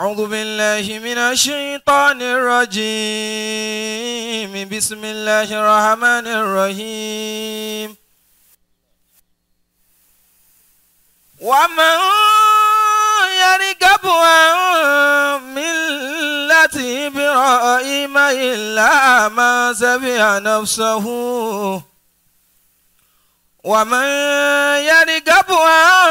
أعوذ بالله من الشيطان الرجيم. بسم الله الرحمن الرحيم. ومن يرغب عن ملة إبراهيم إلا ما سفه نفسه. ومن يرغب عن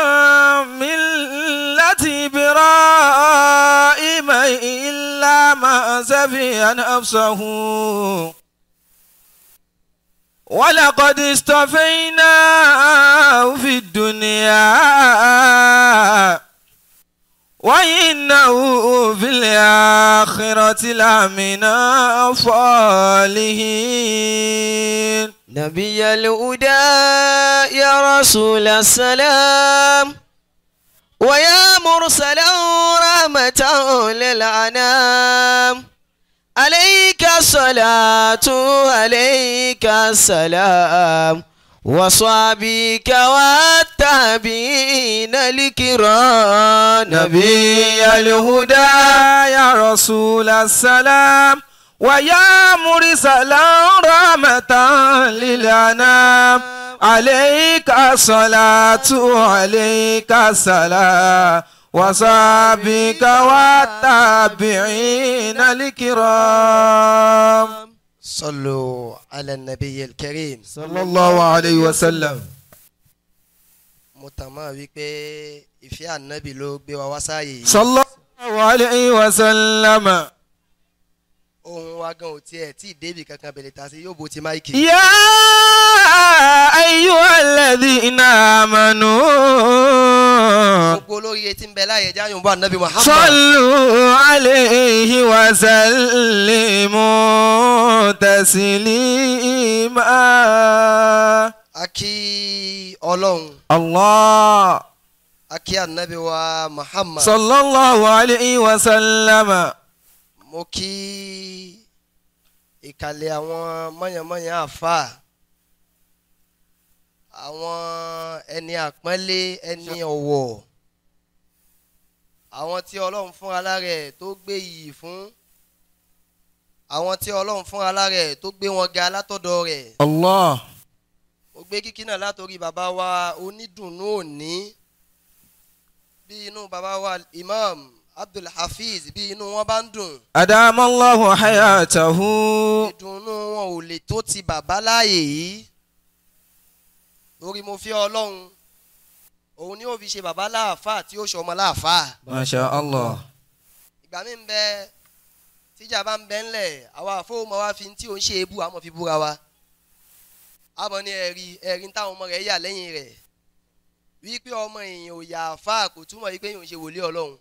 سفه نفسه ولقد اصطفيناه في الدنيا. وإنه في الآخرة لمن الصالحين. نبي الهدى يا رسول السلام. ويا مرسلا رحمة للأنام. عليك الصلاة عليك السلام. وصحبك والتابعين الكرام نبي الهدى يا رسول السلام. ويا مرسلا رحمة للأنام. عليك الصلاة عليك السلام. وصحبك والتابعين الكرام صلوا على النبي الكريم صلى الله عليه وسلم mo tàn mọ́ wípé ìfẹ́ ànábì ló gbé wa wá sáàyè yìí صلى الله عليه وسلم ohun wa gan ò tiẹ̀ tí ì débì kankan bẹ̀rẹ̀ tà sí yóò bo ti máìkì. yá ayú alẹ́dí iná àmànú. gbogbo olórí etí ń bẹ láàyè jáyọ̀ bá nàbí Muhammad. sọ́lù alayhi wa sallimu taslima. a kí ọlọ́run. Allah. a kí ànábì wa Muhammad. sallallahu alayhi wa sallama mo kí ìkàlẹ̀ àwọn mọ̀yànmọ̀yàn àfà àwọn ẹni àpọ́nlé ẹni ọ̀wọ̀ àwọn tí ọlọ́run fún alárẹ̀ tó gbé yìí fún àwọn tí ọlọ́run fún alárẹ̀ tó gbé wọn ga látọ̀dọ̀ rẹ̀. Allah. kíkí náà látòrí bàbá wa onídùnnú òní bí inú bàbá wa imam. Abdul Hafiz bí inú wọn bá ń dùn. Adamallahu hayatahu. Ìdùnnú wọn ò lè tó ti bàbá láàyè yìí. Torí mo fi Ọlọ́run òun ni ó fi ṣe bàbá láàfáà tí ó ṣọmọ láàfáà. Masha Allah. Ìgbà mi ń bẹ tíjà bá ń bẹ ńlẹ̀ àwa àfọwọ́mọ wa fi tí ò ń ṣe ebú àmọ́ fi búra wa. Àmọ́ ni ẹ̀rí ẹ̀rí táwọn ọmọ rẹ̀ yà lẹ́yìn rẹ̀ wípé ọmọ èèyàn ò yà àfáà kò túmọ̀ wípé èèyàn ò ṣe wòlé Ọlọ́run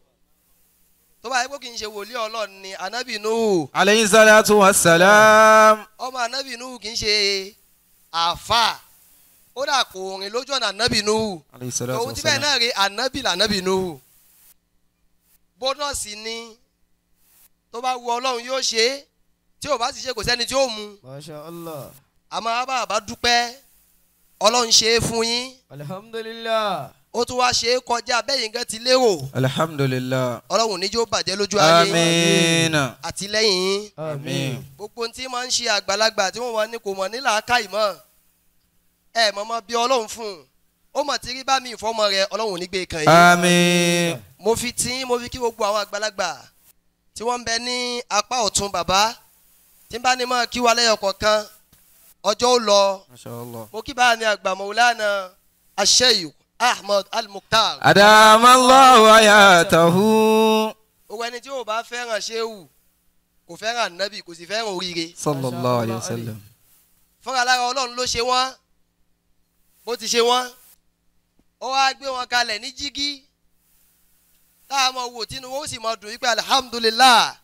tó bá yẹ kó kì í ṣe wòlíì ọlọ́run ni anabi nuhu. aleyhi salatu wa salam. ọmọ anabi nuhu kì í ṣe àfà ó dà kò rìn lójú ọ̀nà anabi nuhu. aleyhi salatu wa salam. òun ti bẹ́ẹ̀ náà rí anabi lànabi nuhu. bónọ́ọ̀sì ni tó bá wu ọlọ́run yóò ṣe é tí ò bá sì ṣe kò sẹ́ni tí ó mu. Masha Allah. àmọ́ abá àbá dúpẹ́ ọlọ́run ṣe é fún yín. alihamudulilayi ó tún wá ṣe é kọjá bẹ́ẹ̀ yín gan ti lérò. alihamudulilayi. ọlọ́run níjó bàjẹ́ lójú ayé. amiina. àtìlẹ́yìn. amiin. gbogbo tí máa ń ṣe àgbàlagbà tí wọ́n wà ní kò mọ̀ nílà ká ìmọ̀ ẹ mọ̀mọ́ bí ọlọ́run fún un ó mọ̀ tí rí bá mi ìfọ́mọ rẹ ọlọ́run nígbè e kan yìí. amiin. mo fi tí mo fi kí gbogbo àwọn àgbàlagbà tí wọ́n ń bẹ ní apá ọ̀tún bàbá tí bá ní mọ̀ kí wa lẹ́yọ̀ kọ̀ọ̀kan ọjọ́ ó lọ. Masha Ahmad al-Mukhtar. Adamallahu ayatahu. Owó ẹni tí yóò bá fẹ́ràn ṣéwù kò fẹ́ràn nábì kò sì fẹ́ràn oríire. Sallallahu alayhi wa sallam. Fúnra lára Ọlọ́run ló ṣe wọ́n bó ti ṣe wọ́n. Ó wá gbé wọn kalẹ̀ ní jígí táwọn ọmọ wò tínú ó sì mọ dùn wípé alhamdulillah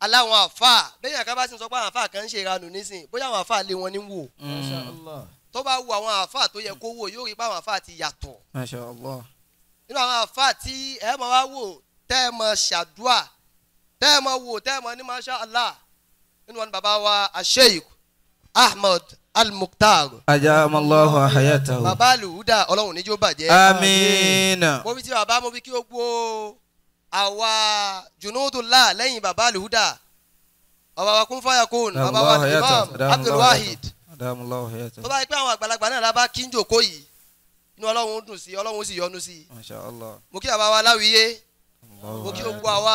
aláwọn àfà bẹ́ẹ̀ yàn ká bá sì sọ pé àwọn àfà kan ń ṣe ìranù nísìn bóyá àwọn àfà lé wọn ní wò. Mm tó bá wo àwọn àáfàá tó yẹ kó wò yóò rí pé àwọn àáfàá ti yàtọ̀. Masha Allah. nínú àwọn àáfàá tí ẹ mọ wá wò tẹ́ ẹ mọ ṣàdúà tẹ́ ẹ mọ wò tẹ́ ẹ mọ ní Masha Allah nínú wọn bàbá wa Sheikh Ahmad al-Mukhtar. ajamallahu hayatahu. bàbá alùhùdà ọlọ́run níjó bàjẹ́. amiina. mo fi ti bàbá mo fi kí o gbó àwa junudullah lẹ́yìn bàbá alùhùdà bàbá wa kún fáyà kún bàbá wa imam Abdul Wahid tó bá yẹ pé àwọn àgbàlagbà náà lábá kí n jòkó yìí inú ọlọ́run dùn sí ọlọ́run sì yọ́nú sí Allah. mo kí wa láwìyé mo kí gbogbo àwa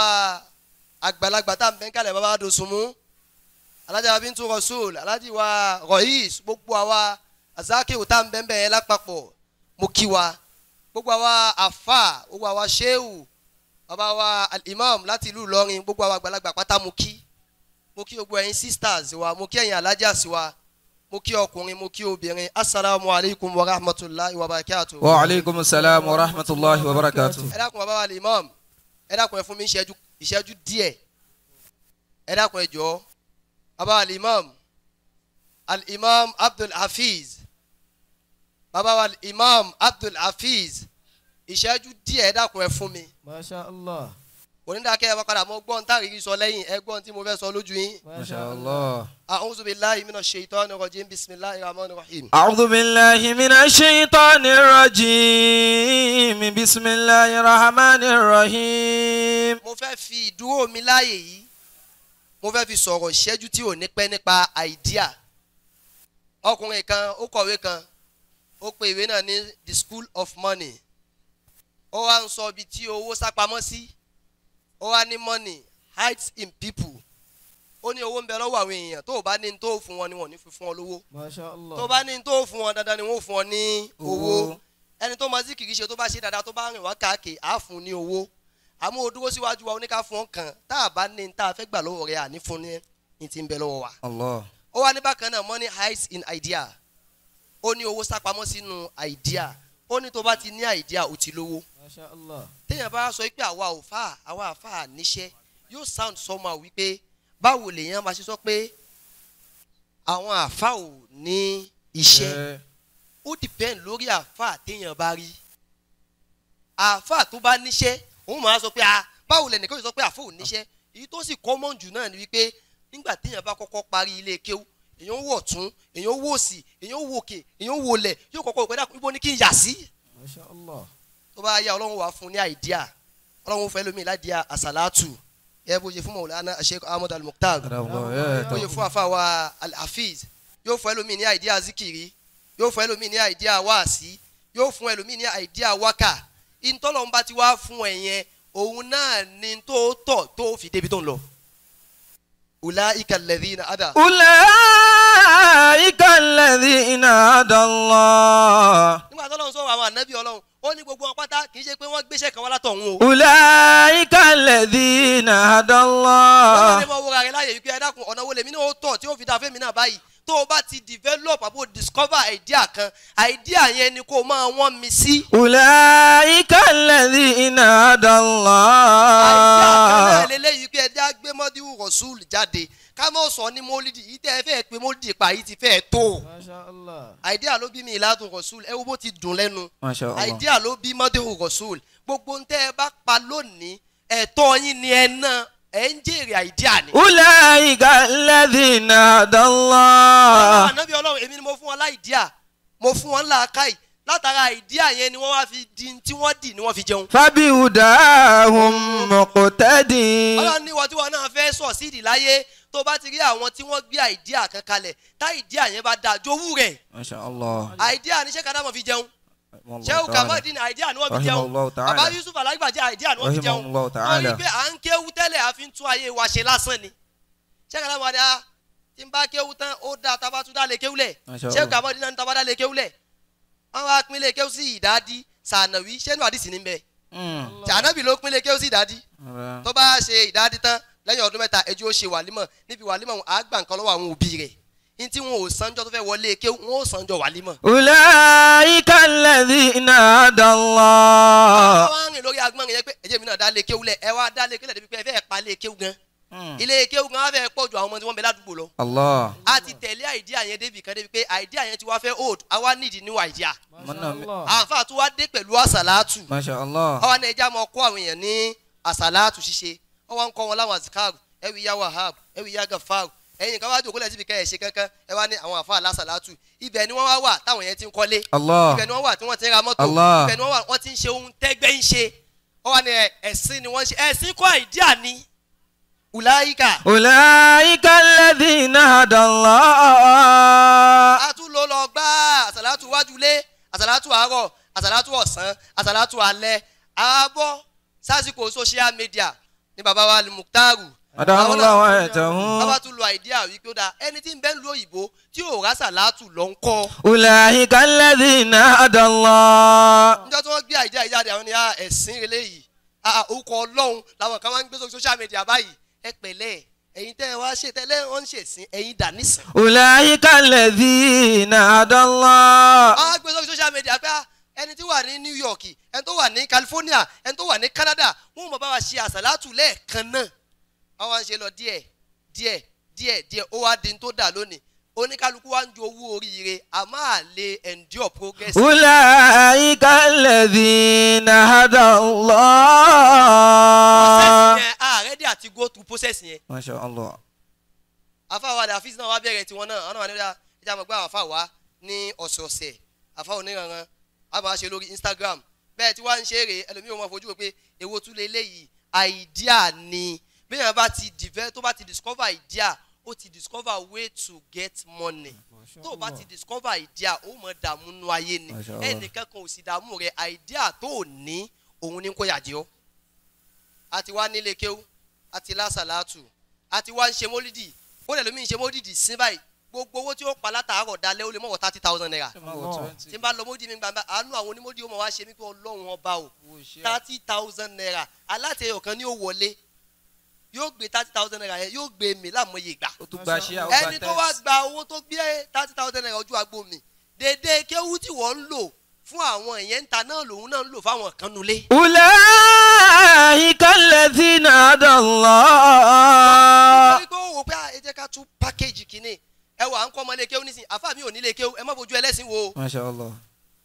àgbàlagbà tá à ń bẹ́ ń kalẹ̀ baba dosunmu alájà bintu rasul alájì wa rohis gbogbo àwa azakiru tá à ń bẹ́ ń bẹ́ yẹn lápapọ̀ mo kí wa. Gbogbo àwa afa gbogbo àwa sheu baba wa alimam láti ìlú ìlọrin gbogbo àwa àgbàlagbà pátá mo kí. Mo kí gbogbo ẹ̀yin sisters wa mo kí ẹ̀yin alájàs wa mo kí ọkùnrin mo kí obìnrin. Asalaamu alaykum wa rahmatulahi wa barakatuh. Wa alaikum salam wa rahmatullahi wa barakatuh. ẹ dákun bàbá wa lè imam ẹ dákun ẹ fún mi ìṣẹ́jú ìṣẹ́jú díẹ̀. Ẹ dákun ẹ jọ bàbá wa lè imam al-imam abdul hafiz. Bàbá wa lè imam abdul hafiz. Ìṣẹ́jú díẹ̀ ẹ dákun ẹ fún mi. Masha Allah kò ní dákẹ́ ẹ bá padà mọ gbọ́n tá àrírí sọ lẹ́yìn ẹ gbọ́n tí mo fẹ́ sọ lójú yín. mashallah. a'udhu billahi minash shaitanir rajim bismillahir rahmanir rahim. a'udhu billahi minash shaitanir rajim bismillahir rahmanir rahim. mo fẹ́ fi ìdúró mi láàyè yìí mo fẹ́ fi sọ̀rọ̀ ìṣẹ́jú tí ò ní pẹ́ nípa àìdíà ọkùnrin kan ó kọ̀wé kan ó pe ìwé náà ní the school of money ó wá ń sọ ibi tí owó sápamọ́ sí. Si ó wá ní money hides in people. Ó ní owó ń bẹ lọ́wọ́ àwọn èèyàn. Tó o bá ní tó o fún wọn ni wọn ò ní fi fún ọ lówó. Tó o bá ní tó o fún wọn dandan ni wọn ò fún ọ ní owó. Ẹni tó mọ sí kìkì ṣe tó bá ṣe dáadáa tó bá rìn wá káàkiri á fún ní owó. Àmọ́ o dúró síwájú wa oníkà fún ọ kàn tá a bá ní tá a fẹ́ gbà lọ́wọ́ rẹ àní fún ní ní ti ń bẹ lọ́wọ́ wa. ó wá ní bákan náà money hides in idea. Ó ní owó sápamọ́ sínú idea. Ó ní tó bá ti ní idea ó ti lówó téèyàn bá sọ pé àwa ò fà àwa àfà níṣẹ́ yóò sound somehow wípé báwo lèèyàn máa ṣe sọ pé àwọn àfà ò ní iṣẹ́. Ó depend lórí àáfà téèyàn bá rí. Àáfà tó bá níṣẹ́ òun máa sọ pé báwo lẹ̀ nìkan yóò sọ pé àáfà ò níṣẹ́? Èyí tó sì common jù náà ni wípé nígbà téèyàn bá kọ́kọ́ parí ilé kéwú èèyàn wọ̀ tún èèyàn wò sí èèyàn wò òkè èèyàn wò lẹ̀ yóò kọ́kọ́ ìpẹ́dà ibo ni kí n yà sí? Masha Allah tó bá yá ọlọ́run wà fún ní àìdíà ọlọ́run fẹ́ lómi ládìá àsàlátù ẹ bó ṣe fún mọ̀lánà Sheikh Ahmad al-Muqtar أدام الله ó yẹ يا fún àfàwà al-Hafiz yóò fún ẹlòmíì ní àìdíà zikiri yóò fún ẹlòmíì ní àìdíà wáàsí yóò fún ẹlòmíì ní àìdíà wákà ìtọ́lọ́mùbá ti wá fún ẹ yẹn òun náà ni tó tọ̀ tó fi débi tó ń lọ. ulaika alladhina ada. أولئك الذين هدى الله nígbà tó lọ́run sọ̀rọ̀ àwọn ànábì ọlọ́run ó ní gbogbo wọn pátá kì í ṣe pé wọ́n gbéṣẹ́ kan wá látọ̀ òun o. ulaika alladhina hadallah. wọ́n ní mo wúra rẹ̀ láyè wípé ẹ ọ̀nà wo lèmi náà ó tọ̀ tí ó fi dá fẹ́mi náà báyìí tó o bá ti develop àbò discover idea kan idea yẹn ni kó o máa wọ́n mi sí. ulaika alladhina hadallah. idea kan náà lélẹ́yìí bá gbé mọ́díwù rasul jáde ká mọ̀ sọ ní mólídì yìí tẹ́ ẹ fẹ́ pé mólídì pa yìí ti fẹ́ tó. àìdíà ló bí mi ìlàtún rasul ẹ wo bó ti dùn lẹ́nu. Àìdíà ló bí mọ́díwù rasul gbogbo ń tẹ́ ẹ bá pa lónìí ẹ̀tọ́ yín ni ẹ ná. Ẹ ń jèrè àìdíà ni. wúlẹ̀ ìgbà lẹ́dínà dánlọ́. àwọn ànábì èmi ni mo fún wọn láìdíà. Mo fún wọn láàkáì látara ìdí àyẹn ni wọ́n wá fi di tí wọ́n dì ni wọ́n fi jẹun. fábí udà ahùn mọ̀kòtẹ́dì. ọlọ́run ní ìwọ́tí wọn náà fẹ́ sọ̀ sídìí láyé tó bá ti rí àwọn tí wọ́n gbé àìdí àkànkalẹ̀ tá ìdí àyẹn bá dáa jowú rẹ̀. Masha Allah. àìdí àníṣe kan náà mọ̀ fi jẹun. Sẹ́wù kàmọ́dín àìdí àníwọ̀ fi jẹun. Bàbá Yusuf alágbàjẹ́ àìdí àníwọ̀ fi jẹun. Wọ́n rí pé à ń kéwu tẹ́lẹ̀ àfi tún ayé wa ṣe lásán ni. Sẹ́wù kàmọ́dín ah, tí ń bá kéwu tán ó dáa tábàtúndà lè kéwulẹ̀ sẹ́wù kàmọ́dín náà ń tábàdà lè kéwulẹ̀ wọ́n wá pinlẹ̀ kéwù sí ìdádí sànàwí sẹ́nu àdìsí ní bẹ́ẹ̀ sànàbì ló pinlẹ̀ kéwù sí ìdádí tó bá ṣe ìdádí tán lẹ́yìn ọdún mẹ́ta ẹjọ́ ó ṣe wàlímọ̀ níbi wàlímọ̀ àwọn àgbà nǹkan lọ́wọ́ àwọn òbí rẹ̀ ní tí wọn ò sanjọ́ tó fẹ́ wọlé kéwù wọn ò sanjọ́ wàlímọ̀. ulaika alladhina adallah. àwọn wá ń rìn lórí agbọ́n rẹ̀ yẹn pé ẹ̀jẹ̀ mi náà dá lé kéwù lẹ̀ ẹ wá dá lé kéwù lẹ̀ débi pé ẹ fẹ́ pa lé kéwù gan. Hmm. ilé kéwù kan fẹ́ pọ̀ ju àwọn ọmọ tí wọ́n bẹ ládùúgbò lọ. Allah. a ti tẹ̀lé àìdíà yẹn débi kan débi pé àìdíà yẹn ti wá fẹ́ old. Àwa nídi new idea. àǹfà tó wá dé pẹ̀lú àsàlátù. Masha Allah. ẹja máa kọ́ àwọn èèyàn ní àsàlátù ṣíṣe. Ọwọ́ ń kọ́ wọn láwọn azikaaru. Ẹ̀wì ya wahab ẹ̀wì ya gafaaru ẹ̀yin kan wá dùn kólẹ̀ síbi kan ṣe kankan. Ẹ wá ní àwọn àfa alásàlátù ibẹ̀ ni wọ́n wá táwọn yẹn ti ń Ulaika. Ulaika alladhina hadallah. A tún ló lọ gbá àsàlátù wájúlé, àsàlátù àárọ̀, àsàlátù ọ̀sán, àsàlátù alẹ́. Àbọ̀ sásìkò social media ni bàbá wa Muktaru. Àdáhùn làwọn ẹ̀tẹ̀ hún. Bàbá tún lo àìdíà wípé ó dáa ẹni tí ń bẹ́ ń òyìnbó tí ò rá sàlátù lọ ń kọ́. Ulaika alladhina hadallah. Níjọ́ tí wọ́n gbé àìdíà yìí jáde àwọn ni ah, ẹ̀sìn eléyìí. Ah, ah, orúkọ Ọlọ́run làwọn kan máa ń gbé sórí social media báyìí ẹ pẹ̀lẹ́ ẹ̀yin tẹ́ ẹ wá ṣe tẹ́lẹ̀ ó ń ṣèsìn ẹ̀yin dà nísìn. ọ̀làyé kalẹ̀ bí iná a gbé sórí social media pé ẹni tí wà ní New York ẹni tó wà ní California ẹni tó wà ní Canada wọn ò mọ bá wa ṣe àṣàlátù lẹ́ẹ̀kan náà. Àwọn à ń ṣe lọ díẹ̀ díẹ̀ díẹ̀ díẹ̀ ó wá di tó dà lónìí oníkálukú wa ń ju owó oríire a máa lè endure progress. wúlẹ̀ ayíká lẹ́bí nàhádà lọ. process yẹn ààrẹ dé àti go through process yẹn. Masha Allah. afáwádà fíìsì náà wá bẹ̀rẹ̀ tiwọn náà ọ̀nà àníwájá ìjà àmọ́ gbé àwọn afáwá ní ọ̀sọ̀ọ̀sẹ̀ afáwọn oníranran a máa ṣe lórí Instagram bẹ́ẹ̀ tí wàá ń ṣe rè ẹlòmíràn máa fojú pé èwo tún lè léyìí idea ni bí èèyàn bá ti develop tó bá ti discover idea ó ti discover way to get money. Tó o bá ti discover idea ó mọ̀ dààmú nú ayé ni. Ẹnìkan kan ò sì dààmú rẹ idea tó o ní òun ní kó yàjẹ́ ọ́. Àti wá nílé kéwú àti lásàlátù àti wá ń ṣe mólídì. Ó lè lómi ń ṣe mólídì sí báyìí. Gbogbo owó tí ó pa látàárọ̀ dalẹ́ ó lè mọ̀wọ́ thirty thousand naira. Tí n bá lọ módì mi gbàgbà àánú àwọn onímódì ó mọ̀ wá ṣe mí pé ọlọ́run ọba o. Thirty thousand naira. Alátẹ̀yọ̀ kan ní ó wọlé yóò gbé thirty thousand naira yẹn yóò gbé mi láàmúyè gbà. o tún gba ṣé àwọn gba tẹ́sí. ẹni tó wá gba owó tó gbé thirty thousand naira ojú agbo mi dédé kéwú tí wọ́n ń lò fún àwọn ìyẹn ń ta náà lòun náà ń lò fáwọn kan nulẹ̀. ulẹ̀ ìkàlẹ̀ tí náà dàn lọ. wọ́n ti wò pé ah, ẹ jẹ́ ká tún pákéjì kínní ẹ wà ń kọ́ ọmọ ilé kéwú nísìnyí àfa mi ò nílé kéwú ẹ má fojú ẹlẹ́sìn wo. Masha Allah.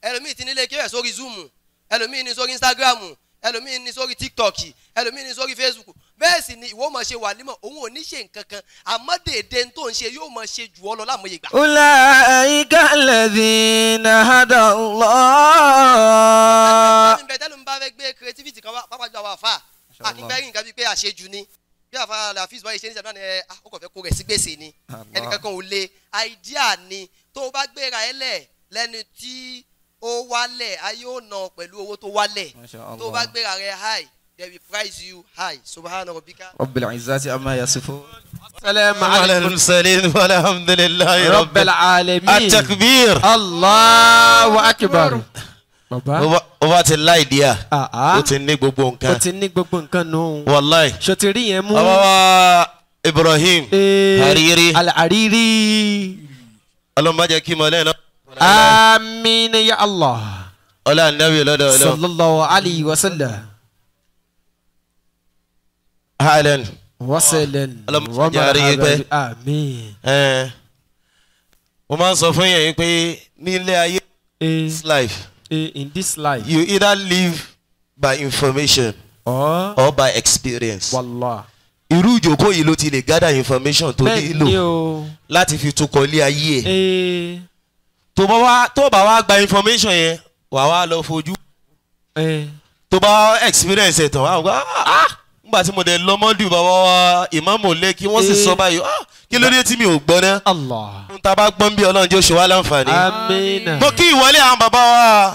ẹlòmíì ti nílé kéwú ẹ̀ sórí Zoom ẹlòmíì ní sórí Instagram ẹlòmíì ní sórí TikTok ẹlòmíì ní sórí Facebook bẹ́ẹ̀ sì ni ìwọ máa ṣe wàlímọ̀ òun ò ní ṣe nǹkan kan àmọ́ dèédé tó ń ṣe yóò máa ṣe jù ọ lọ láàmúyẹ gbà. ulẹ̀ ayíká lẹ́dí náà hádà lọ. ẹni bẹ́ẹ̀ tẹ́lẹ̀ ń bá fẹ́ gbé creativity kan pápá jù àwọn àfa akínbẹ́rì nǹkan bíi pé àṣejù ni. Bí àfa àfíìs báyìí ṣe ní sàbẹ̀ náà ẹ ó kàn fẹ́ kó rẹ̀ sí gbèsè ni. Ẹnìkan kan ò le. Idea ni tó o bá gbéra ẹ lẹ̀ lẹ́nu tí ó wálẹ̀ ayé ò nà pẹ̀lú owó tó wálẹ̀. Tó they will price you high subhana rabbika. رب العزة عما يصفون السلام على عليكم المرسلين والحمد لله رب رب العالمين التكبير الله أكبر bàbá ó bá- ó bá ti láì díà àá ó ti ní gbogbo ó nǹkan ti ní gbogbo nǹkan nù. wàláì ṣòtìrí yẹn mú. ọba wa Ibrahim Eh, Hariri Al-Hariri. ọlọ́mọ jẹ́ kí mọ̀lẹ́ náà Amin ya Allah. ọlá nàbí lọ́dọ̀ ọlọ́ Sallallahu alayhi wa sallam. halen Wasalan. Ọlọ́mọ Wa jẹ́ àrí yín pẹ́. marhaban. Amin. ẹ̀ mo máa ń sọ fún yẹn pé nílé ayé this life in this life. you either live by information Or or by experience wallah. irú ìjókòó yìí ló ti lè gather information tó nílò láti fi tukọ̀ ilé ayé ẹ̀ tó bá wá tó bá wá gba information yẹn wà wá lọ fojú tó bá experience ẹ̀ tán wá wá ah nígbà tí mo dẹ̀ lọ́mọdù bàbá wa ìmáàmù lé kí wọ́n sì Eh. sọ báyìí ah kí ló dé tí mi ò gbọ́ Allah. n ta bá gbọ́n bí ọlọ́run jẹ́ oṣù wa láǹfààní. Amina. mo kí ìwọlé àwọn bàbá wa